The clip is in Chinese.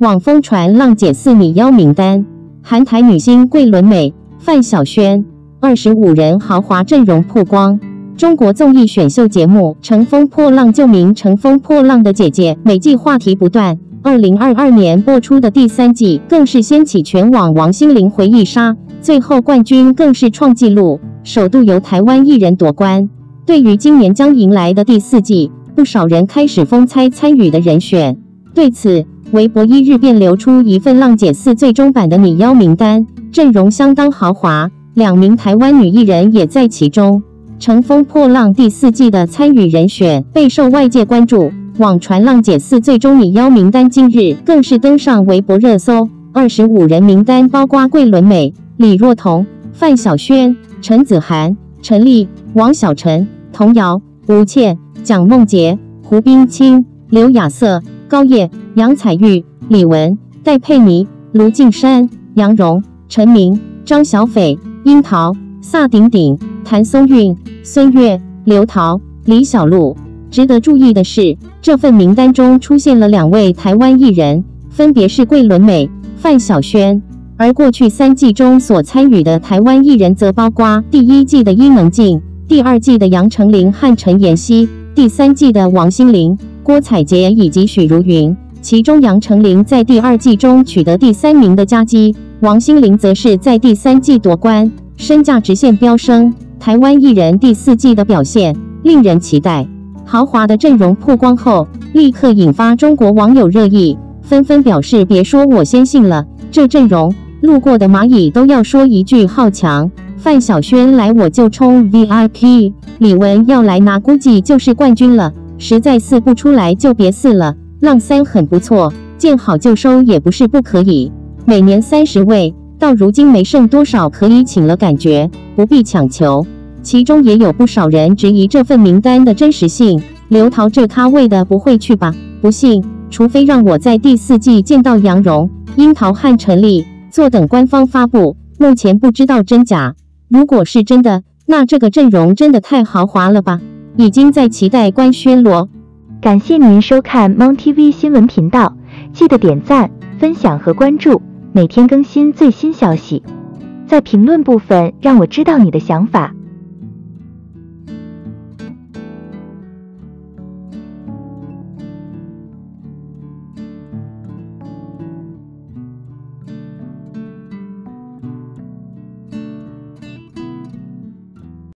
网疯传浪姐四拟邀名单，韩台女星桂纶镁、范晓萱，二十五人豪华阵容曝光。中国综艺选秀节目《乘风破浪》就名《乘风破浪的姐姐》，每季话题不断。二零二二年播出的第三季更是掀起全网王心凌回忆杀，最后冠军更是创纪录，首度由台湾艺人夺冠。对于今年将迎来的第四季，不少人开始疯猜参与的人选。对此，微博一日便流出一份《浪姐四》最终版的女妖名单，阵容相当豪华，两名台湾女艺人也在其中。《乘风破浪》第四季的参与人选备受外界关注，网传《浪姐四》最终女妖名单今日更是登上微博热搜。二十五人名单包括桂纶镁、李若彤、范晓萱、陈子涵、陈丽、王晓晨、童瑶、吴倩、蒋梦婕、胡冰卿、刘雅瑟。高叶、杨采钰、李玟、戴佩妮、卢靖姗、杨蓉、陈明、张小斐、樱桃、萨顶顶、谭松韵、孙悦、刘桃、李小璐。值得注意的是，这份名单中出现了两位台湾艺人，分别是桂纶镁、范晓萱。而过去三季中所参与的台湾艺人，则包括第一季的伊能静、第二季的杨丞琳和陈妍希、第三季的王心凌。郭采洁以及许茹芸，其中杨丞琳在第二季中取得第三名的佳绩，王心凌则是在第三季夺冠，身价直线飙升。台湾艺人第四季的表现令人期待。豪华的阵容曝光后，立刻引发中国网友热议，纷纷表示：“别说我先信了，这阵容，路过的蚂蚁都要说一句好强。”范晓萱来我就冲 VIP，李玟要来拿估计就是冠军了。实在撕不出来就别撕了。浪三很不错，见好就收也不是不可以。每年三十位，到如今没剩多少可以请了，感觉不必强求。其中也有不少人质疑这份名单的真实性。刘桃这咖位的不会去吧？不信，除非让我在第四季见到杨蓉、樱桃和陈丽，坐等官方发布。目前不知道真假。如果是真的，那这个阵容真的太豪华了吧？已经在期待官宣罗。感谢您收看猫 TV 新闻频道，记得点赞、分享和关注，每天更新最新消息。在评论部分让我知道你的想法。